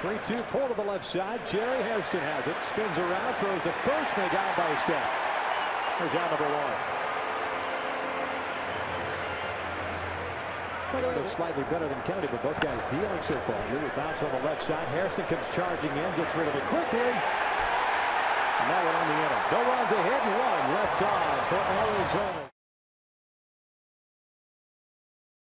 3-2 pull to the left side. Jerry Hairston has it. Spins around, throws to first, and they got by a step. There's out number one. They're slightly better than Kennedy, but both guys dealing so far. Lou bounce on the left side. Hairston comes charging in, gets rid of it quickly. And that one on the inning. No runs ahead and one left on for Arizona.